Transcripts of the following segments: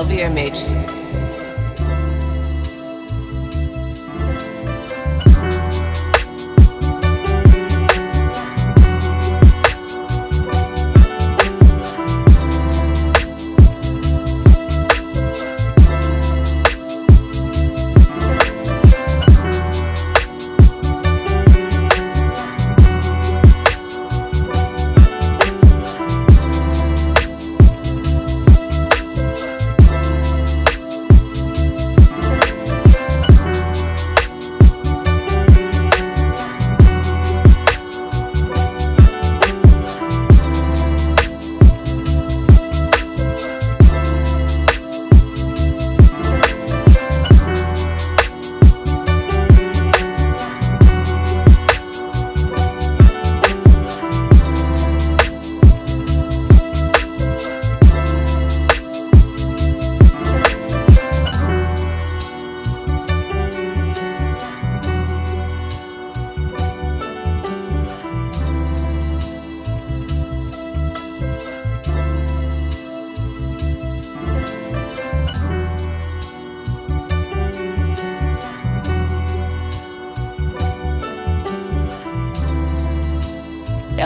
LVMH.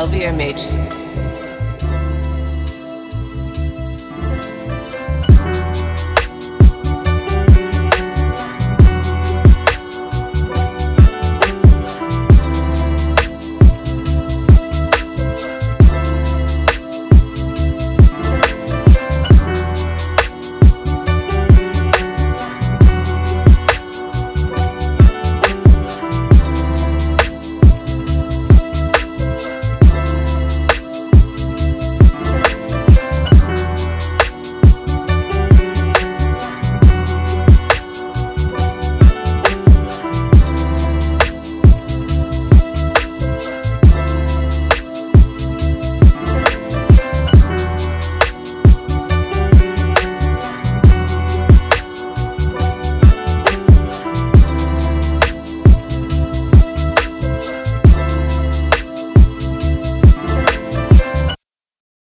LVMH.